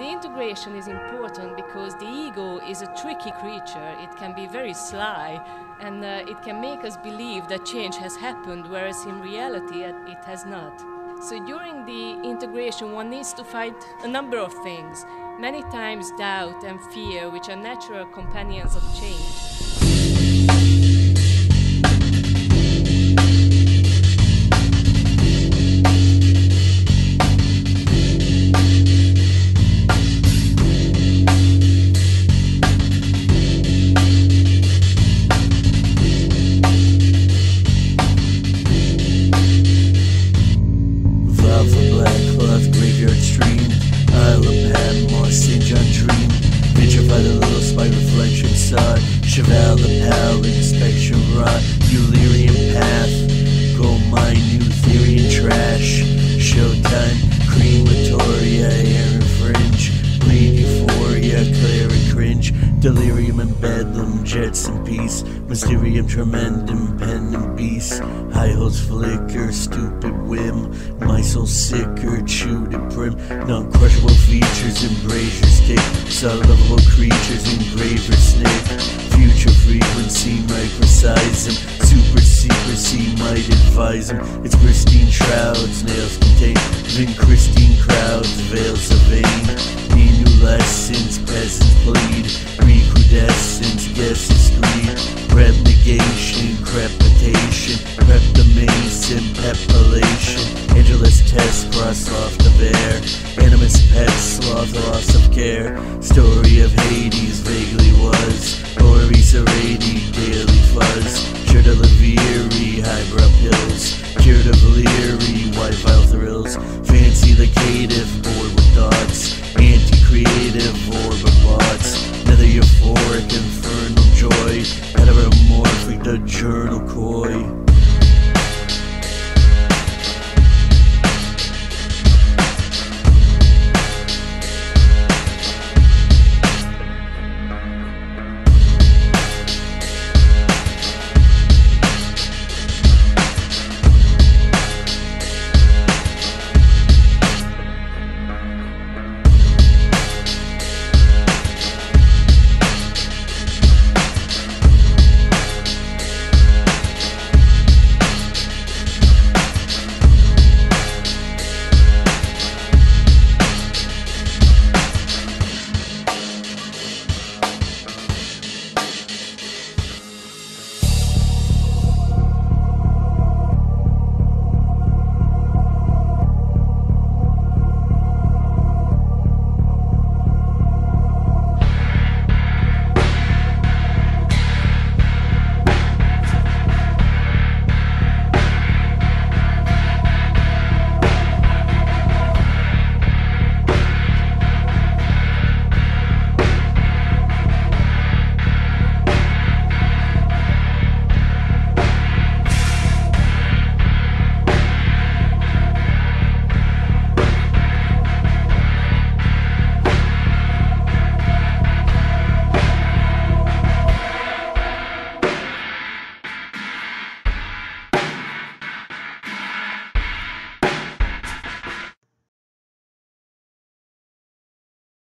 The integration is important because the ego is a tricky creature. It can be very sly and uh, it can make us believe that change has happened, whereas in reality it has not. So during the integration, one needs to fight a number of things. Many times, doubt and fear, which are natural companions of change. Side Cheval the inspection rod Delirium path. Gold mine, new theory and trash Showtime, crematoria, Aaron fringe. Bleed euphoria, clear and cringe. Delirium and bedlam, jets and peace. Mysterium tremendum, pen and beast High hopes flicker, stupid whim. My soul sicker, chewed and prim. Non-crushable features, embrasures kick Sublovable creatures, engraver snake Future frequency, microsize 'em. Super secrecy might advise 'em. It's pristine shrouds, nails contain Then Christine crowds, veils of vain lessons, peasants plead Recrudescence, guesses greed Rep negation, crepitation Prep the mason, pepilation Angelus test, cross off the bear Animus pet, sloth, loss of care. Story of Hades vaguely was. Boris Arady, Daily Fuzz. Shirt of Levieri, highbrow pills. Cured of Leary, white file thrills. Fancy the caitiff, bored with thoughts. Anti creative, orb of bots. Nether euphoric, infernal joy. Heterometamorphic, the journal coy.